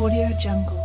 Audio Jungle.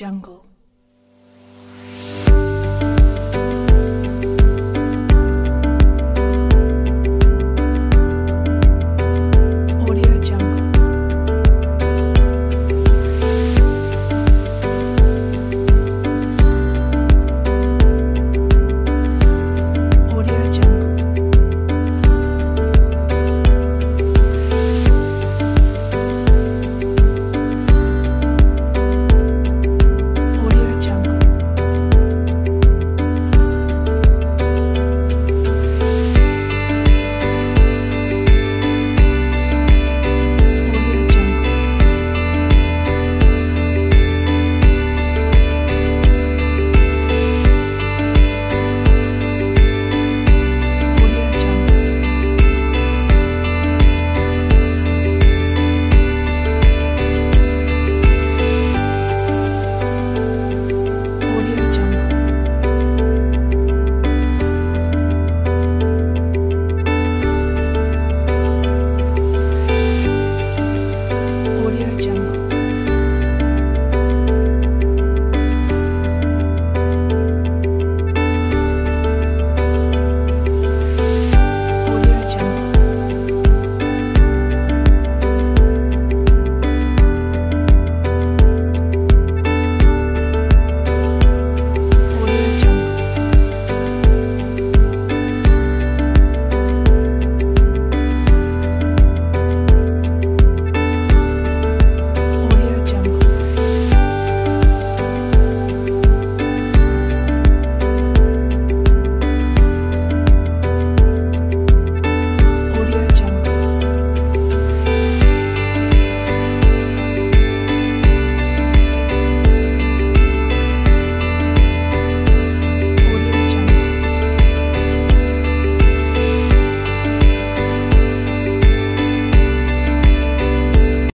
Jungle.